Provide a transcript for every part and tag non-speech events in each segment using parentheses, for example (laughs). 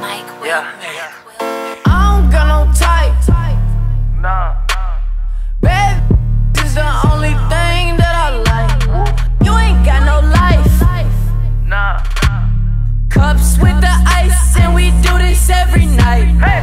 Mike Will. Yeah. yeah. I don't got no type. Nah. Bad is the only thing that I like. You ain't got no life. Nah. Cups with the ice, and we do this every night.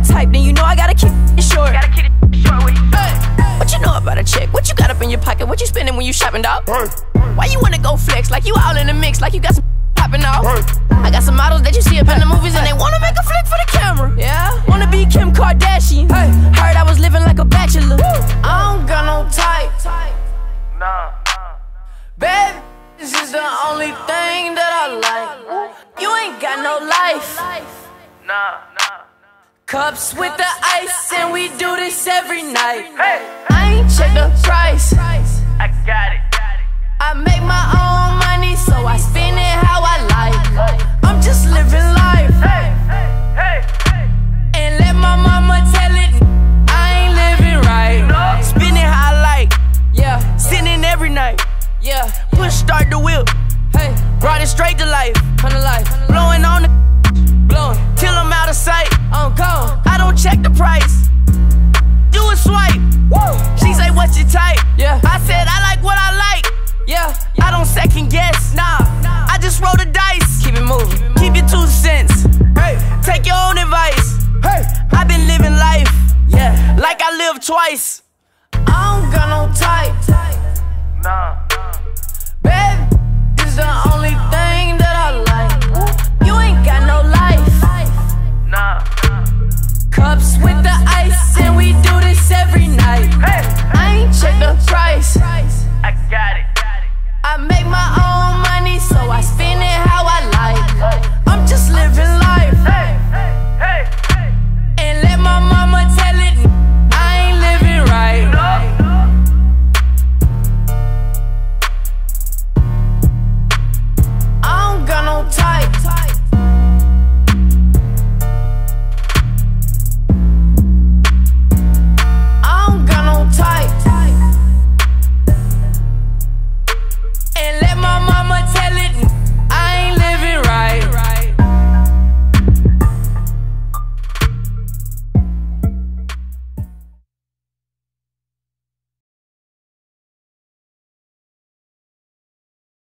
My type, then you know I gotta keep it short. Gotta keep it short with you. What you know about a chick? What you got up in your pocket? What you spending when you shopping, dog? Why you wanna go flex like you all in the mix, like you got some (laughs) popping off? I got some models that you see up in the movies and they wanna make a flick for the camera. Yeah, wanna be Kim Kardashian. Heard I was living like a bachelor. I don't got no type. Nah. Baby, this is the only thing that I like. You ain't got no life. Nah, nah. Cups with the ice, and we do this every night. Hey, I ain't check the price. I got it. I make my own money, so I spend it how I like. I'm just living life. Hey, hey, hey, hey. And let my mama tell it, I ain't living right. Spend it how I like. Yeah, sitting every night. Yeah, push start the wheel. Hey, brought it straight to life. Guess. Nah. I just roll the dice. Keep it moving. Keep your two cents. Hey. Take your own advice. Hey. I've been living life. Yeah. Like I live twice. I don't got no type.